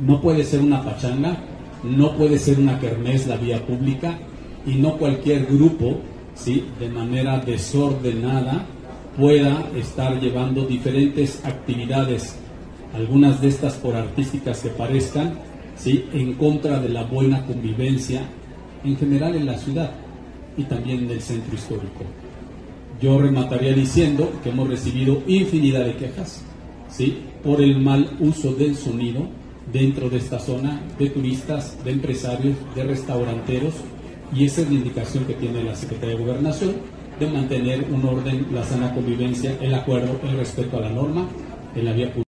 No puede ser una pachanga, no puede ser una kermés la vía pública y no cualquier grupo, ¿sí? de manera desordenada, pueda estar llevando diferentes actividades, algunas de estas por artísticas que parezcan, ¿sí? en contra de la buena convivencia en general en la ciudad y también en el centro histórico. Yo remataría diciendo que hemos recibido infinidad de quejas ¿sí? por el mal uso del sonido dentro de esta zona de turistas, de empresarios, de restauranteros y esa es la indicación que tiene la Secretaría de Gobernación de mantener un orden, la sana convivencia, el acuerdo, el respeto a la norma en la vía pública.